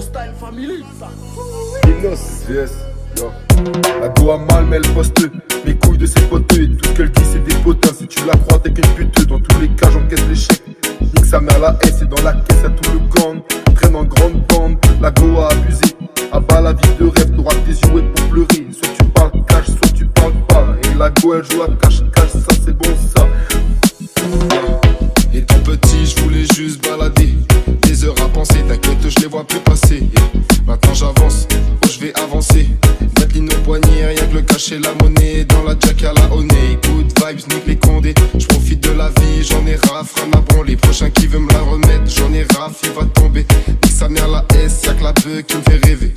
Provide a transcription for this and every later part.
style family, ça. Inos, yes, yo. La go a mal, mais elle poste mes couilles de ses potes. Et tout ce qu'elle dit, c'est des potins. Si tu la crois, t'es qu'une pute. Dans tous les cas, j'encaisse l'échec. Nique sa mère, la S, et dans la caisse, y'a tout le gang. Traîne en grande bande, la go a abusé. Abat la vie de rêve, droit tes yeux et pour pleurer. Soit tu parles cash, soit tu parles pas. Et la go, elle joue à cache-cache, les vois plus passer. Maintenant j'avance, je vais avancer? Mettre nos poignets, rien que le cacher, la monnaie. Dans la jack à la honey. Good vibes, nique les condés. Je profite de la vie, j'en ai raf, ma Les prochains qui veulent me la remettre, j'en ai raf, il va tomber. Nique sa mère la S, y'a que la qui me fait rêver.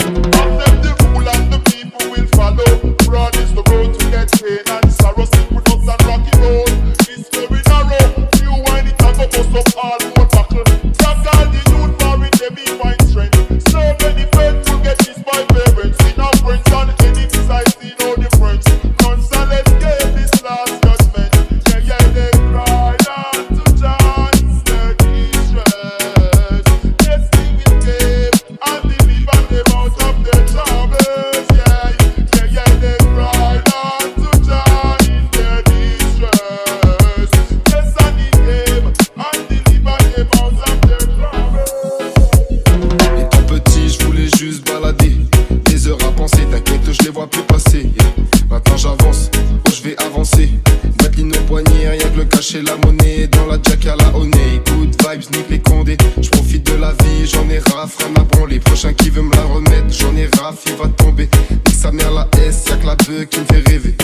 Cacher la monnaie dans la jack à la honey. Good vibes, nique les condés. Je profite de la vie, j'en ai raf, ma Les prochains qui veulent me la remettre, j'en ai raf, il va tomber. Nique sa mère la S, y'a que la beuh qui me fait rêver.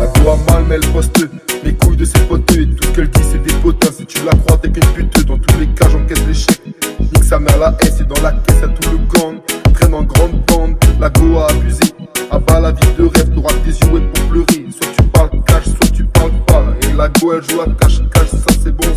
La a mal, mais elle poste les couilles de ses potes. Et tout ce qu'elle dit, c'est des potins. Si tu la crois, t'es qu'une pute. Dans tous les cas, j'encaisse l'échec. Nique sa mère la S, et dans la caisse, y'a tout le gang. Traîne en grande bande, la go la vie de rêve n'aura que des jouets pour pleurer. Soit tu parles cash, soit tu parles pas. Et la go, elle joue à cache-cache, ça c'est bon.